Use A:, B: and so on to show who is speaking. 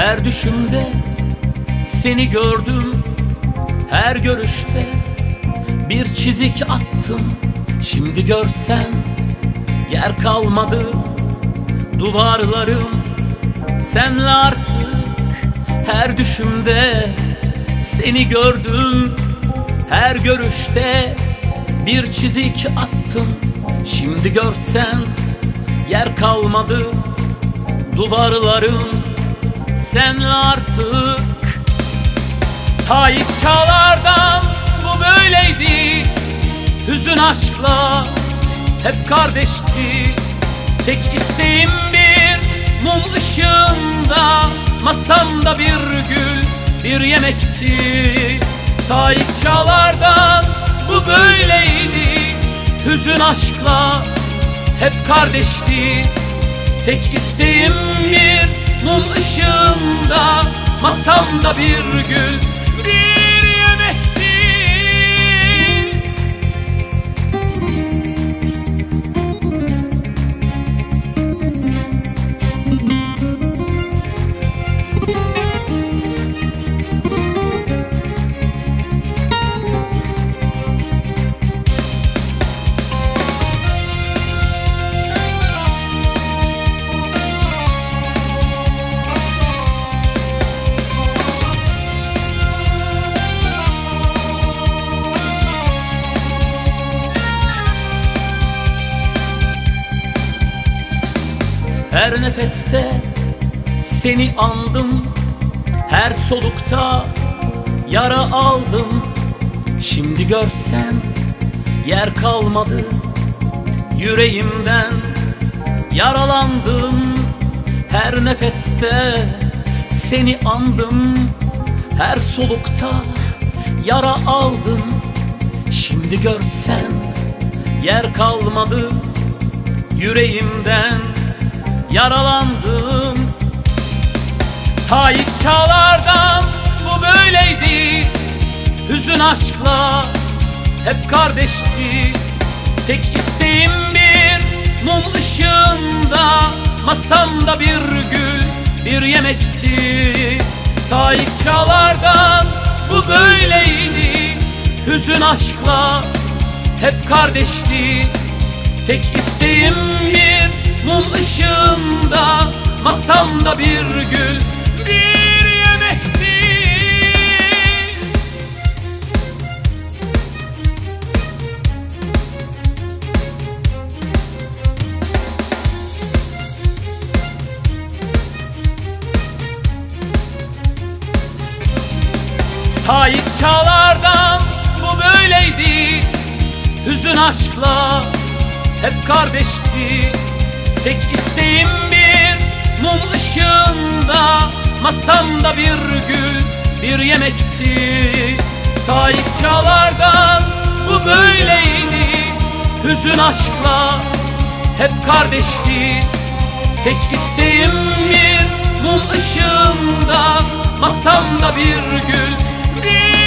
A: Her düşümde seni gördüm. Her görüşte bir çizik attım. Şimdi görsen yer kalmadı. Duvarlarım senle artık. Her düşümde seni gördüm. Her görüşte bir çizik attım. Şimdi görsen yer kalmadı. Duvarlarım senle artık. Tayyip çağlardan bu böyleydi. Hüzün aşkla hep kardeşti. Tek isteğim bir mum ışığında Masamda bir gül bir yemekti. Tayyip çağlardan bu böyleydi. Hüzün aşkla hep kardeşti. Tek isteğim bir mum Masamda bir gül Her nefeste seni andım. Her solukta yara aldım. Şimdi görsen yer kalmadı Yüreğimden. Yaralandım Her nefeste seni andım. Her solukta yara aldım. Şimdi görsen yer kalmadı Yüreğimden yaralandım. Tayyip çağlardan bu böyleydi. Hüzün aşkla hep kardeşti. Tek isteğim bir mum ışığında Masamda bir gül bir yemekti. Tayyip çağlardan bu böyleydi. Hüzün aşkla hep kardeşti. Tek isteğim bir mum ışığında Masamda bir gül bir yemekti. Tayyip çağlardan bu böyleydi. Hüzün aşkla hep kardeşti Tek isteğim bir mum ışığında Masamda bir gül bir yemekti. Tayyip çağlardan bu böyleydi Hüzün aşkla hep kardeşti. Tek isteğim bir mum ışığında Masamda bir gül bir